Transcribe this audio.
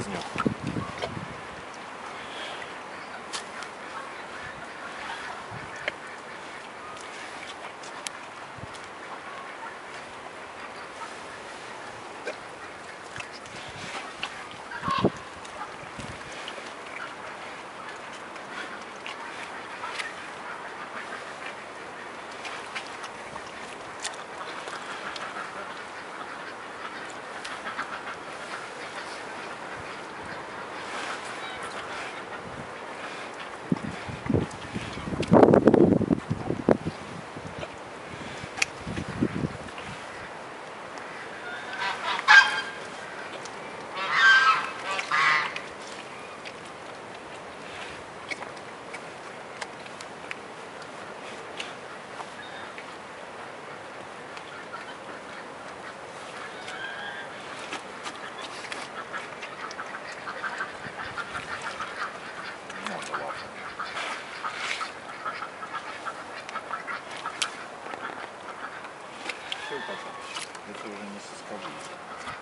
возьмет. потом это уже не соскользится.